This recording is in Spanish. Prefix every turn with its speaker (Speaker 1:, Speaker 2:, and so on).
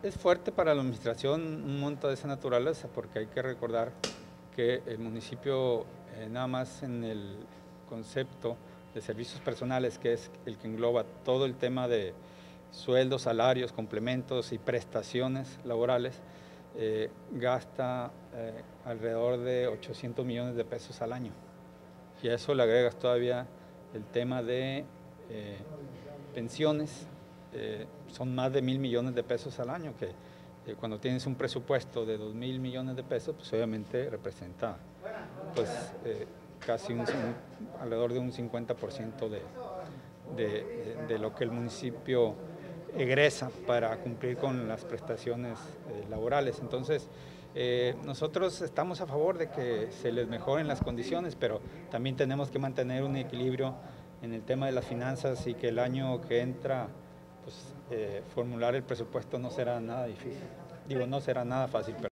Speaker 1: Es fuerte para la administración un monto de esa naturaleza porque hay que recordar que el municipio, eh, nada más en el concepto de servicios personales, que es el que engloba todo el tema de sueldos, salarios, complementos y prestaciones laborales, eh, gasta eh, alrededor de 800 millones de pesos al año. Y a eso le agregas todavía el tema de pensiones, eh, son más de mil millones de pesos al año, que eh, cuando tienes un presupuesto de dos mil millones de pesos, pues obviamente representa pues, eh, casi un, alrededor de un 50% de, de, de, lo que el municipio egresa para cumplir con las prestaciones laborales. Entonces, nosotros estamos a favor de que se les mejoren las condiciones, pero también tenemos que mantener un equilibrio en el tema de las finanzas y que el año que entra pues, eh, formular el presupuesto no será nada difícil. Digo, no será nada fácil, pero